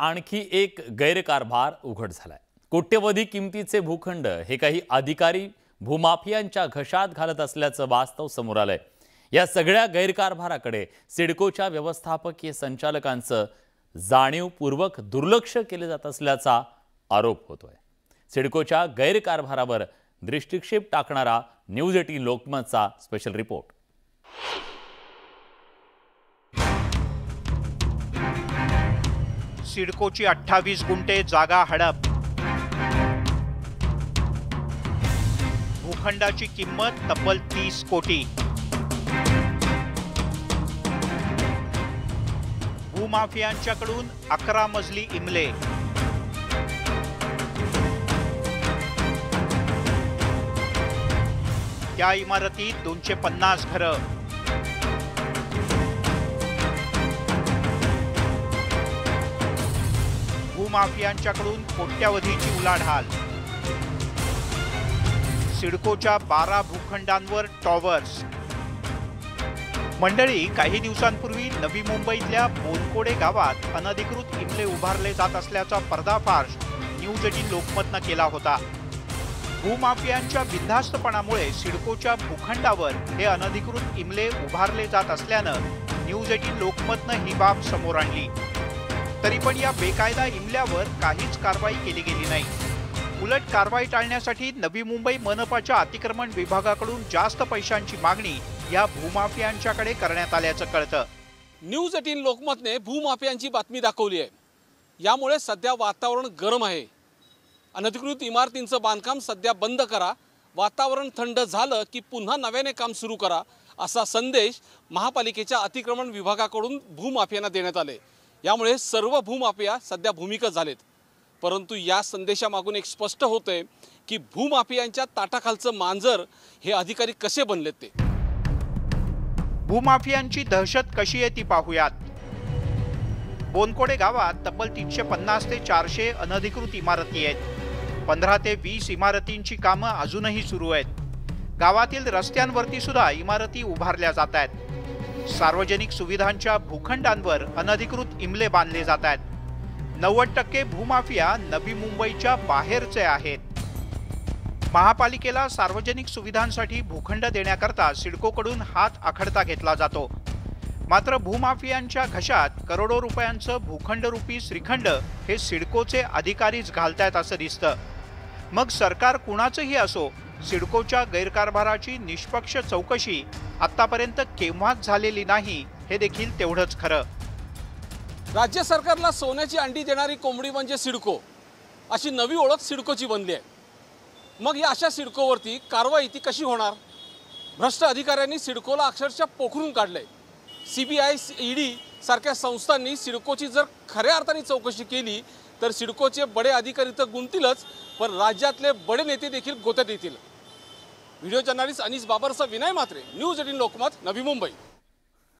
आणखी एक गैरकारभार उघड झालाय. कोट्यवधी किमतीचे भूखंड हे काही अधिकारी भूमाफियांच्या घशात घालत असल्याचं वास्तव समोर आलंय. या सगळ्या गैरकारभाराकडे सिडकोच्या व्यवस्थापकीय संचालकांचं जाणीवपूर्वक दुर्लक्ष केले जात असल्याचा आरोप होतोय. सिडकोच्या गैरकारभारावर दृष्टिक्षेप टाकणारा न्यूज एटीन लोकमतचा स्पेशल रिपोर्ट. सिडकोची अठ्ठावीस गुंठे जागा हडप. भूखंडाची किंमत तब्बल तीस कोटी. भूमाफियांच्याकडून अकरा मजली इमले. त्या इमारतीत दोनशे पन्नास घरं. भूमाफियांच्याकडून कोट्यावधीची उलाढाल. सिडकोच्या बारा भूखंडांवर टॉवर्स. मंडळी काही दिवसांपूर्वी नवी मुंबईतल्या बोनकोडे गावात अनधिकृत इमले उभारले जात असल्याचा पर्दाफाश न्यूज एटीन लोकमतनं केला होता. भूमाफियांच्या बिनधास्तपणामुळे सिडकोच्या भूखंडावर हे अनधिकृत इमले उभारले जात असल्यानं न्यूज एटीन लोकमतनं ही बाब समोर आणली. तरी पण या बेकायदा इमल्यावर काहीच कारवाई केली गेली नाही. उलट कारवाई टाळण्यासाठी नवी मुंबई मनपाच्या अतिक्रमण विभागाकडून जास्त पैशांची मागणी या भूमाफियांच्याकडे करण्यात आल्याचं कळतं. न्यूज एटीन लोकमतने भूमाफियांची बातमी दाखवली आहे. यामुळे सध्या वातावरण गरम आहे. अनधिकृत इमारतींचं बांधकाम सध्या बंद करा. वातावरण थंड झालं की पुन्हा नव्याने काम सुरू करा असा संदेश महापालिकेच्या अतिक्रमण विभागाकडून भूमाफियांना देण्यात आले. यामुळे सर्व भूमाफिया सध्या भूमिका झालेत. परंतु या संदेशामागून एक स्पष्ट होतंय की भूमाफियांच्या ताटाखालचं मांजर हे अधिकारी कसे बनलेत ते? भूमाफियांची दहशत कशी आहे ती पाहूयात. बोनकोडे गावात तब्बल तीनशे पन्नास ते चारशे अनधिकृत इमारती आहेत. पंधरा ते वीस इमारतींची कामं अजूनही सुरू आहेत. गावातील रस्त्यांवरती सुद्धा इमारती उभारल्या जात आहेत. सार्वजनिक सुविधांच्या भूखंडांवर अनधिकृत इमले बांधले जात आहेत. नव्वद टक्के भूमाफिया नवी मुंबईच्या बाहेरचे आहेत. महापालिकेला सार्वजनिक सुविधांसाठी भूखंड देण्याकरता सिडकोकडून हात आखडता घेतला जातो. मात्र भूमाफियांच्या घशात करोडो रुपयांचं भूखंडरूपी श्रीखंड हे सिडकोचे अधिकारीच घालतायत असं दिसतं. मग सरकार कुणाचंही असो सिडकोच्या गैरकारभाराची निष्पक्ष चौकशी आतापर्यंत केव्हाच झालेली नाही हे देखील तेवढंच खरं. राज्य सरकारला सोन्याची अंडी देणारी कोंबडी म्हणजे सिडको. अशी नवी ओळख सिडकोची बनली आहे. मग या अशा सिडकोवरती कारवाई ती कशी होणार? भ्रष्ट अधिकाऱ्यांनी सिडकोला अक्षरशः पोखरून काढलंय. सी बी आय ईडी सारख्या संस्थांनी सिडकोची जर खऱ्या अर्थाने चौकशी केली तर सिडकोचे बडे अधिकारी तर गुंतीलच पण राज्यातले बडे नेते देखील गोत्यात येतील. व्हिडिओ जर्नालिस्ट अनिस बाबरचा विनय मात्रे न्यूज एटीन लोकमत नवी मुंबई.